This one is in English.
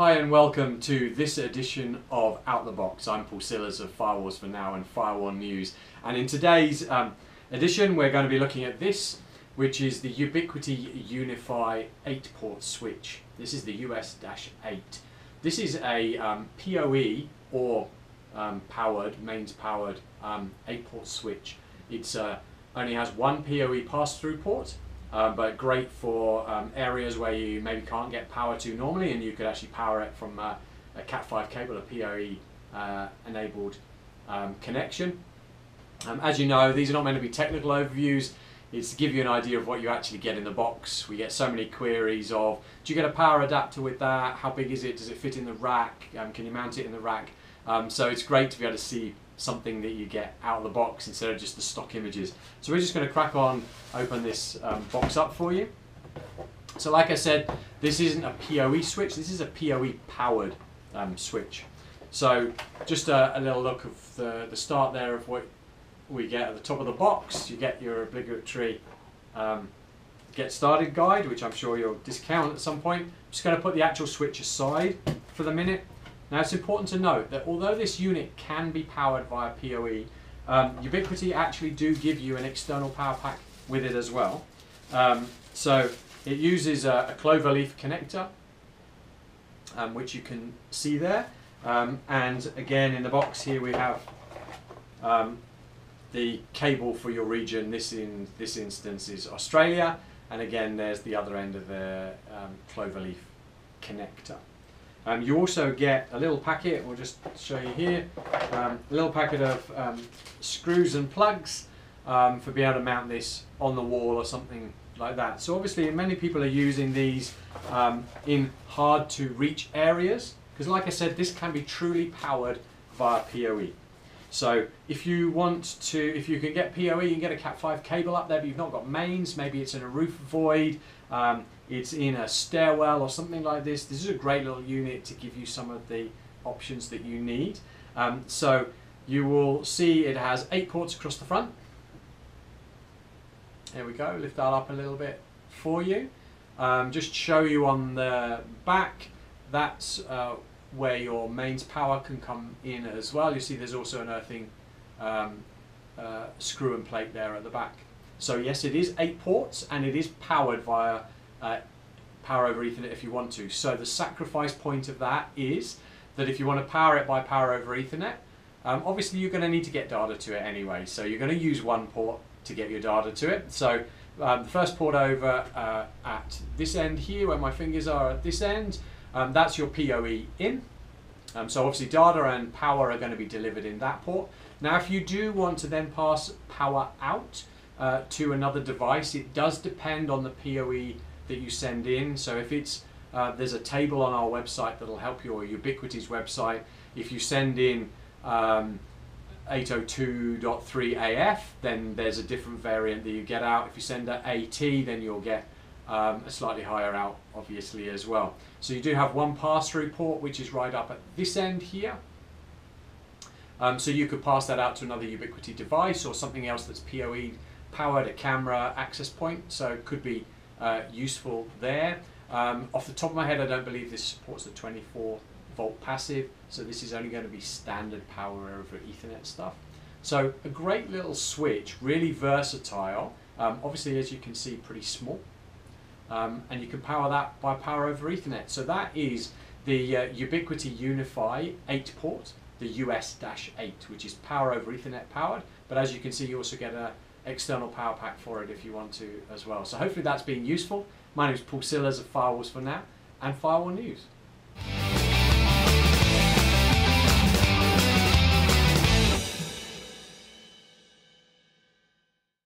Hi and welcome to this edition of Out the Box. I'm Paul Sillars of Wireless4Now and Firewall News. And in today's um, edition, we're going to be looking at this, which is the Ubiquiti UniFi 8 port switch. This is the US-8. This is a um, PoE or um, powered, mains powered um, 8 port switch. It uh, only has one PoE pass through port um, but great for um, areas where you maybe can't get power to normally and you could actually power it from uh, a Cat5 cable, a PoE uh, enabled um, connection. Um, as you know, these are not meant to be technical overviews, it's to give you an idea of what you actually get in the box. We get so many queries of, do you get a power adapter with that? How big is it? Does it fit in the rack? Um, can you mount it in the rack? Um, so it's great to be able to see something that you get out of the box instead of just the stock images. So we're just going to crack on, open this um, box up for you. So like I said, this isn't a PoE switch, this is a PoE powered um, switch. So just a, a, little look of the, the start there of what we get at the top of the box. You get your obligatory um, get started guide, which I'm sure you'll discount at some point. I'm just going to put the actual switch aside for the minute now it's important to note that although this unit can be powered via PoE, um, Ubiquiti actually do give you an external power pack with it as well. Um, so it uses a, a cloverleaf connector, um, which you can see there. Um, and again, in the box here we have um, the cable for your region. This in this instance is Australia, and again, there's the other end of the um, cloverleaf connector. Um, you also get a little packet, we'll just show you here, um, a little packet of um, screws and plugs um, for being able to mount this on the wall or something like that. So obviously many people are using these um, in hard to reach areas because like I said this can be truly powered via PoE. So if you want to, if you can get PoE, you can get a Cat5 cable up there, but you've not got mains, maybe it's in a roof void, um, it's in a stairwell or something like this. This is a great little unit to give you some of the options that you need. Um, so you will see it has eight ports across the front. There we go, lift that up a little bit for you. Um, just show you on the back, that's uh, where your mains power can come in as well. You see there's also an earthing um, uh, screw and plate there at the back. So yes, it is eight ports and it is powered via uh, power over Ethernet if you want to. So the sacrifice point of that is that if you want to power it by power over Ethernet, um, obviously you're going to need to get data to it anyway. So you're going to use one port to get your data to it. So um, the first port over uh, at this end here, where my fingers are at this end, um, that's your PoE in. Um, so obviously data and power are going to be delivered in that port. Now if you do want to then pass power out uh, to another device, it does depend on the PoE that you send in. So if it's uh, there's a table on our website that'll help your Ubiquiti's website. If you send in um, 802.3AF, then there's a different variant that you get out. If you send an AT, then you'll get um, a slightly higher out, obviously, as well. So you do have one pass-through port, which is right up at this end here. Um, so you could pass that out to another Ubiquiti device or something else that's PoE powered, a camera access point. So it could be uh, useful there. Um, off the top of my head, I don't believe this supports the 24 volt passive, so this is only going to be standard power over Ethernet stuff. So a great little switch, really versatile. Um, obviously, as you can see, pretty small. Um, and you can power that by power over Ethernet. So that is the uh, Ubiquiti UniFi 8 port, the US-8, which is power over Ethernet powered. But as you can see, you also get an external power pack for it if you want to as well. So hopefully that's been useful. My name is Paul Sillars of Wireless4Now and Firewall News.